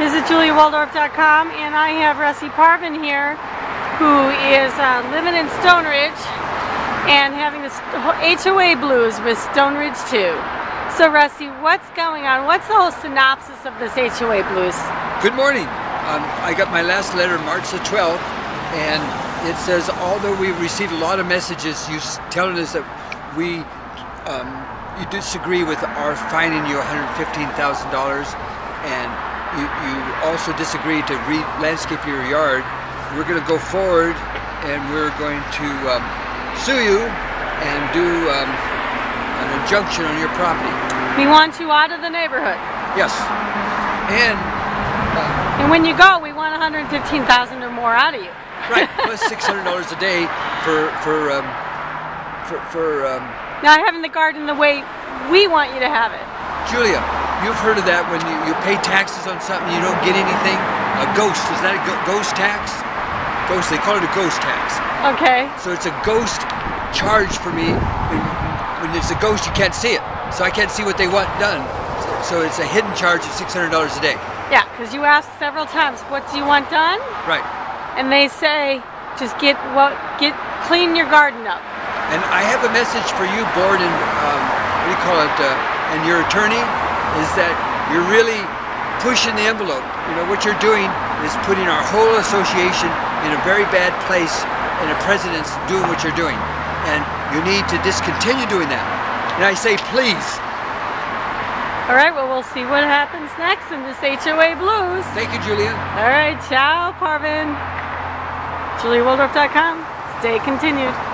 This is JuliaWaldorf.com and I have Rusty Parvin here who is uh, living in Stoneridge and having the HOA blues with Stoneridge 2. So Rusty, what's going on? What's the whole synopsis of this HOA blues? Good morning. Um, I got my last letter March the 12th and it says although we've received a lot of messages you telling us that we um, you disagree with our fining you $115,000 and you, you also disagree to re-landscape your yard, we're going to go forward and we're going to um, sue you and do um, an injunction on your property. We want you out of the neighborhood. Yes. And uh, and when you go, we want 115,000 or more out of you. right, plus $600 a day for for um, for, for um, not having the garden the way we want you to have it. Julia, You've heard of that when you, you pay taxes on something, you don't get anything? A ghost, is that a ghost tax? Ghost, they call it a ghost tax. Okay. So it's a ghost charge for me. When, when it's a ghost, you can't see it. So I can't see what they want done. So it's a hidden charge of $600 a day. Yeah, because you asked several times, what do you want done? Right. And they say, just get what, get clean your garden up. And I have a message for you, board and um, what do you call it, uh, and your attorney is that you're really pushing the envelope. You know, what you're doing is putting our whole association in a very bad place and the president's doing what you're doing. And you need to discontinue doing that. And I say, please. All right, well, we'll see what happens next in this HOA Blues. Thank you, Julia. All right, ciao, Parvin. JuliaWaldorf.com. Stay continued.